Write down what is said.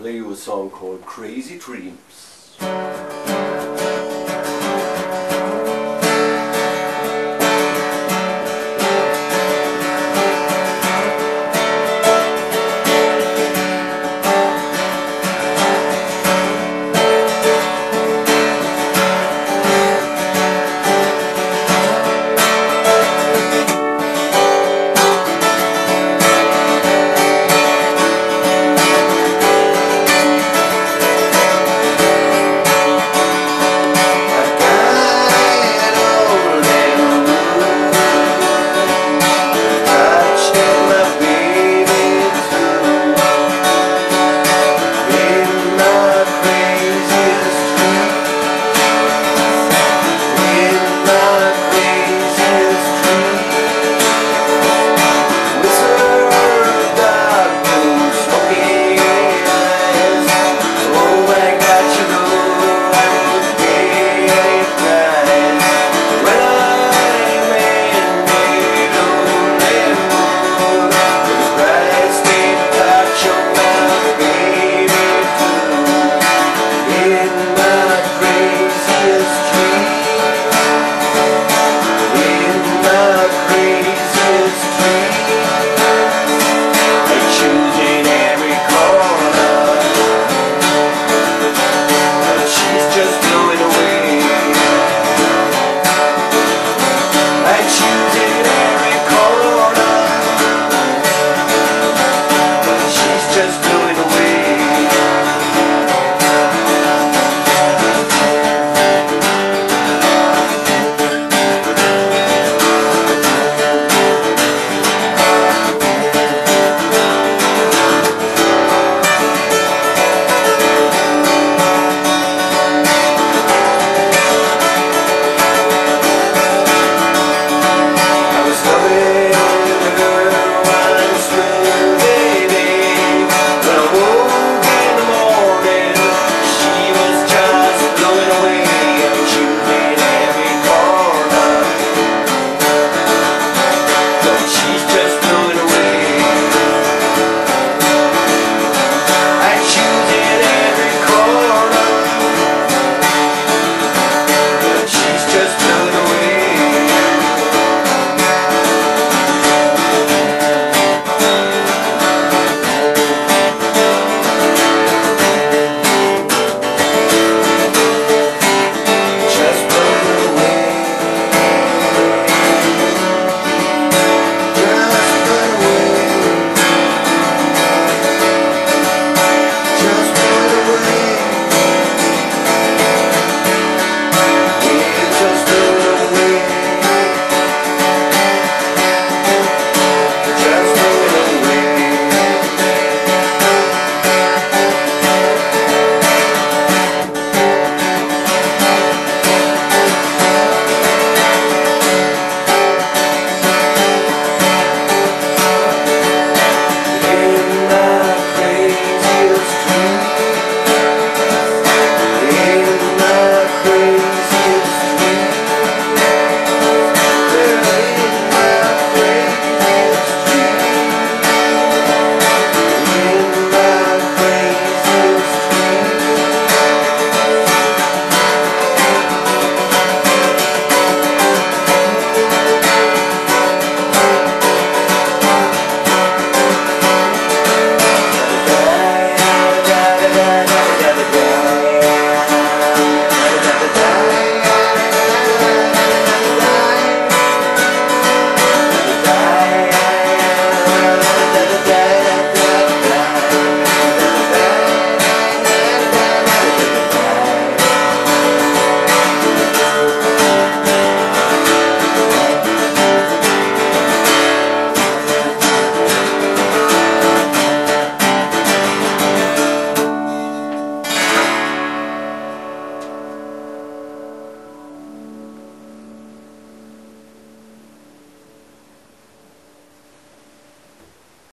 play you a song called Crazy Dreams.